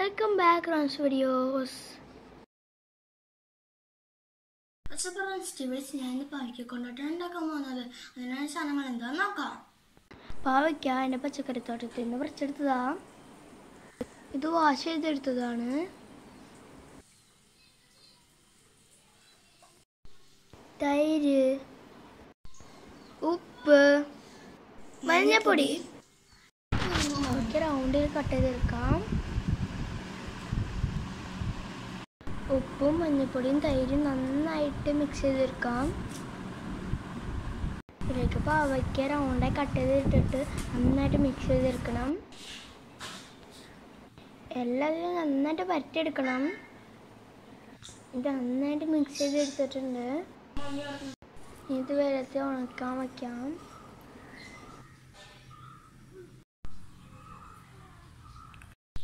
Welcome back റൺസ് videos സ്റ്റിവിൾസ് ഞാൻ ഇന്ന് പാവയ്ക്ക കൊണ്ടിട്ട് ഉണ്ടാക്കാൻ പോകുന്നത് അതിനാണ് സാധനങ്ങൾ എന്താന്ന് നോക്കാം പാവയ്ക്ക എന്റെ പച്ചക്കറിത്തോട്ടത്തിൽ നിന്ന് പറിച്ചെടുത്തതാ. ഇത് വാഷ് ചെയ്തെടുത്തതാണ്. തൈര് ഉപ്പ് മഞ്ഞപ്പൊടി. റൗണ്ടിൽ കട്ട് ചെയ്തെടുക്കാം. ഉപ്പും മഞ്ഞപ്പൊടിയും തൈരും നന്നായിട്ട് മിക്സ് ചെയ്തെടുക്കാം. ഇതിലേക്ക് പാവയ്ക്ക റൗണ്ടായി കട്ട് ചെയ്തിട്ടിട്ട് നന്നായിട്ട് മിക്സ് ചെയ്തെടുക്കണം. എല്ലാത്തിലും നന്നായിട്ട് പരട്ടിയെടുക്കണം ഇത് നന്നായിട്ട് മിക്സ് ചെയ്തെടുത്തിട്ടുണ്ട്. ഇത് വെള്ളത്തിൽ ഉണക്കാൻ വയ്ക്കാം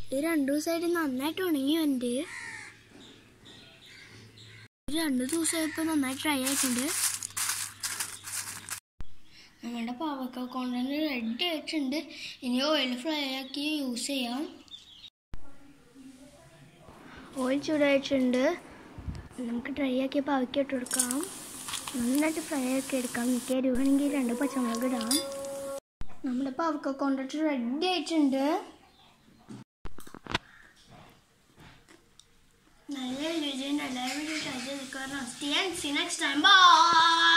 ഇത് രണ്ടു ദിവസമായിട്ട് നന്നായിട്ട് ഉണങ്ങി വന്നിട്ട് രണ്ട് ദിവസമായപ്പോൾ നന്നായി ട്രൈ ആയിട്ടുണ്ട്. നമ്മുടെ പാവക്ക കോണ്ടന്റ് റെഡി ആയിട്ടുണ്ട്. ഇനി ഓയിൽ ഫ്രൈ ആക്കി യൂസ് ചെയ്യാം. ഓയിൽ ചൂടായിട്ടുണ്ട്. നമുക്ക് ഡ്രൈ ആക്കിയ പാവയ്ക്ക് ഇട്ട് കൊടുക്കാം. നന്നായിട്ട് ഫ്രൈ ആക്കി എടുക്കാം. മിക്ക എരിവാണെങ്കിൽ രണ്ട് പച്ചമുളക് ഇടാം. നമ്മുടെ പാവക്ക കൊണ്ടിട്ട് റെഡി ആയിട്ടുണ്ട്. didn't allow me to touch the see you next time. Bye!